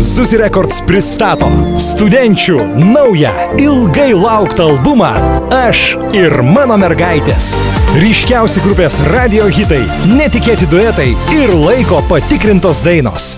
Zuzi Records pristato studenčių naują, ilgai lauktą albumą Aš ir mano mergaitės. Ryškiausi grupės radio hitai, netikėti duetai ir laiko patikrintos dainos.